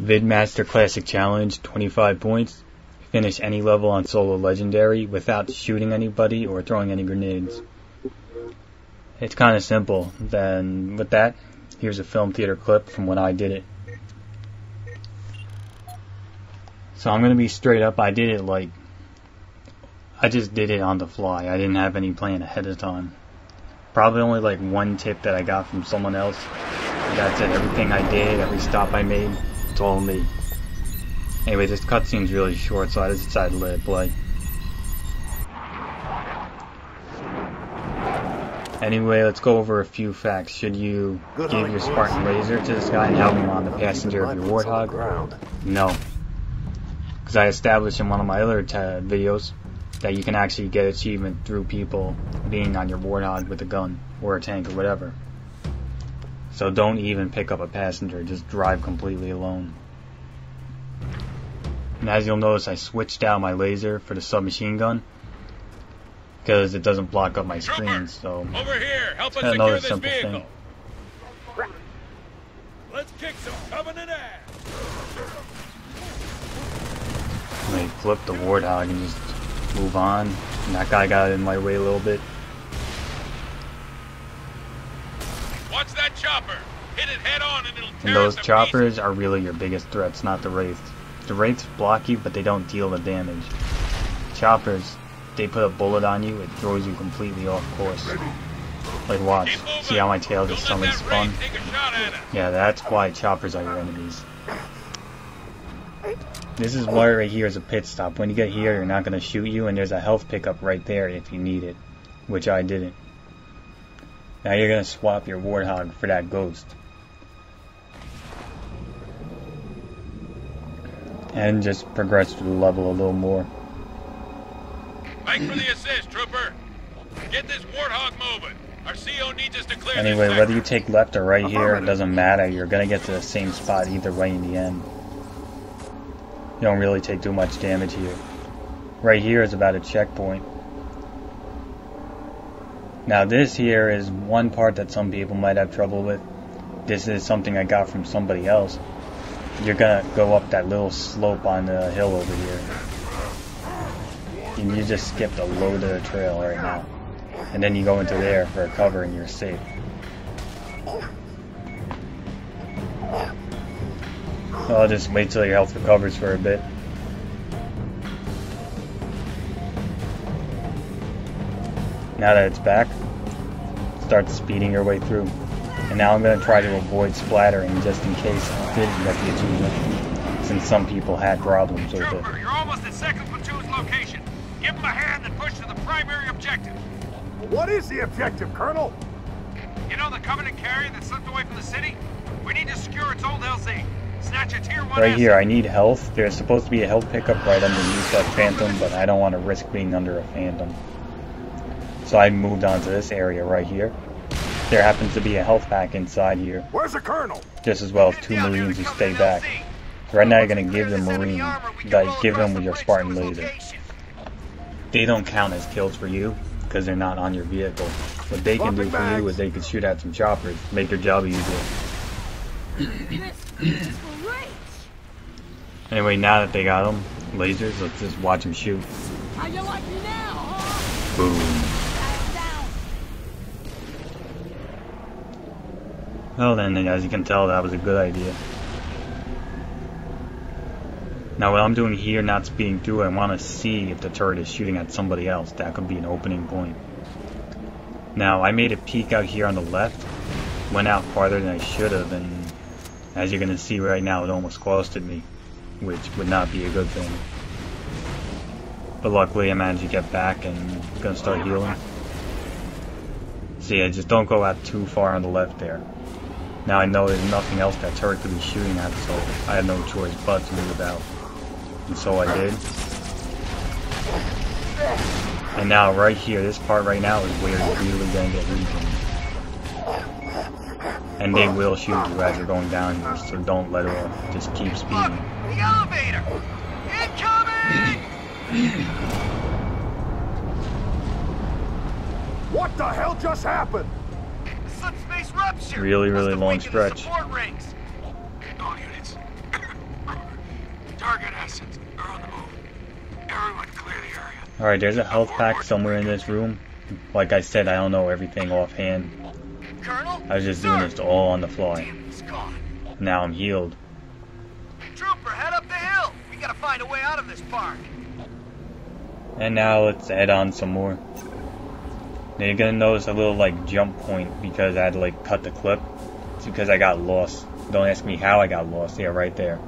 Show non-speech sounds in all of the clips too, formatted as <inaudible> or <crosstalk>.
Vidmaster Classic Challenge, 25 points. Finish any level on solo legendary without shooting anybody or throwing any grenades. It's kind of simple. Then with that, here's a film theater clip from when I did it. So I'm gonna be straight up. I did it like I just did it on the fly. I didn't have any plan ahead of time. Probably only like one tip that I got from someone else. That's it. Everything I did, every stop I made, all me. Anyway, this cutscene's really short, so I just decided to let it play. Anyway, let's go over a few facts. Should you Good give hunting, your boys. Spartan laser to this guy and help him on the passenger of your Rifles on the Warthog? No. Because I established in one of my other videos that you can actually get achievement through people being on your Warthog with a gun or a tank or whatever. So don't even pick up a passenger, just drive completely alone. And as you'll notice, I switched out my laser for the submachine gun because it doesn't block up my screen. So Over here, help us Another secure this simple vehicle. thing. Let's kick some Covenant ass. I flip the Warthog and just move on. And that guy got in my way a little bit. Watch that chopper. Hit it head on and those choppers are really your biggest threats, not the wraiths. The wraiths block you, but they don't deal the damage. Choppers, they put a bullet on you, it throws you completely off course. Like watch, see how my tail just suddenly spun? Yeah, that's why choppers are your enemies. This is why right here is a pit stop. When you get here, you're not going to shoot you, and there's a health pickup right there if you need it, which I didn't. Now you're going to swap your Warthog for that Ghost. And just progress through the level a little more. Thanks for the assist, trooper. Get this warthog moving. Our CO needs us to clear Anyway, this whether you take left or right here, it doesn't matter. You're going to get to the same spot either way in the end. You don't really take too much damage here. Right here is about a checkpoint. Now this here is one part that some people might have trouble with. This is something I got from somebody else. You're gonna go up that little slope on the hill over here. And you just skipped a load of the trail right now. And then you go into there for a cover and you're safe. I'll just wait till your health recovers for a bit. Now that it's back, start speeding your way through. And now I'm going to try to avoid splattering just in case I didn't get the achievement, since some people had problems with it. Trooper, you're almost at second platoon's location. Give them a hand and push to the primary objective. What is the objective, Colonel? You know the Covenant carrier that slipped away from the city? We need to secure its old LZ. Snatch a tier one Right here, I need health. There's supposed to be a health pickup right underneath that phantom, but I don't want to risk being under a phantom. So I moved on to this area right here. There happens to be a health pack inside here, Where's the Colonel? just as well as two marines who stay back. So right now you're gonna give the marine, armor, we can like give them with your Spartan laser. They don't count as kills for you because they're not on your vehicle. What they can do for you is they can shoot at some choppers, make your job easier. This is great! Anyway, now that they got them, lasers, let's just watch them shoot. How you like me now, huh? Boom. Down, down. Well then, as you can tell, that was a good idea. Now what I'm doing here, not speeding through, I want to see if the turret is shooting at somebody else. That could be an opening point. Now, I made a peek out here on the left, went out farther than I should have, and as you're going to see right now, it almost costed me, which would not be a good thing. But luckily, I managed to get back and going to start healing. So yeah, just don't go out too far on the left there. Now I know there's nothing else that turret could be shooting at, so I had no choice but to move out. And so I did. And now right here, this part right now is where you're really gonna get weakened. And they will shoot you as you're going down here, so don't let off. Just keep speeding. Look, speeding. the elevator! Incoming! What the hell just happened? really, really long stretch. All units. <coughs> Target assets are on the move. Everyone clear the area. Alright, there's a health pack somewhere in this room. Like I said, I don't know everything offhand. Colonel? I was just doing this all on the fly. Now I'm healed. Trooper, head up the hill! We gotta find a way out of this park. And now let's add on some more. Now you're gonna notice a little like jump point because I had to like cut the clip. It's because I got lost. Don't ask me how I got lost. Yeah, right there.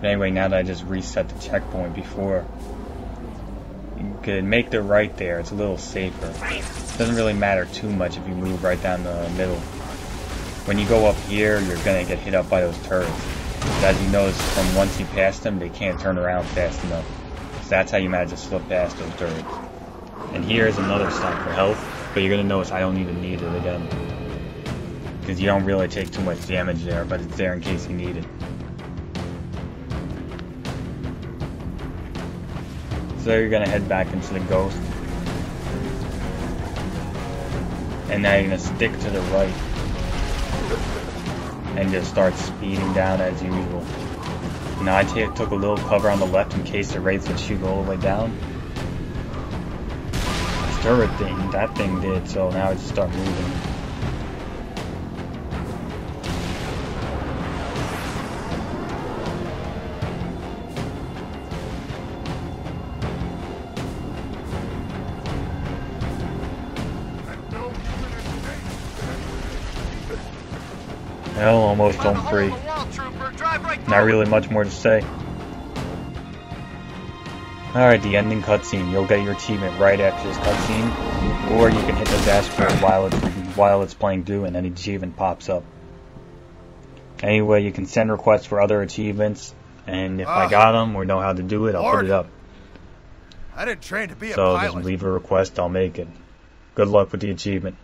But anyway, now that I just reset the checkpoint before, you could make the right there. It's a little safer. Doesn't really matter too much if you move right down the middle. When you go up here, you're gonna get hit up by those turrets. But as you notice, from once you pass them, they can't turn around fast enough. So that's how you manage to slip past those turrets. And here's another stop for health, but you're gonna notice I don't even need it again. Because you don't really take too much damage there, but it's there in case you need it. So you're gonna head back into the ghost. And now you're gonna stick to the right. And just start speeding down as usual. Now I took a little cover on the left in case the wraiths would shoot all the way down. Turret thing, that thing did, so now I just start moving. Well, almost home free. the wall, Trooper. Drive right through Not really much more to say. Alright, the ending cutscene. You'll get your achievement right after this cutscene, or you can hit the dashboard while it's while it's playing through and an achievement pops up. Anyway, you can send requests for other achievements, and if I Ah. got them or know how to do it, I'll put it up. I didn't train to be a pilot. So just leave a request, I'll make it. Good luck with the achievement.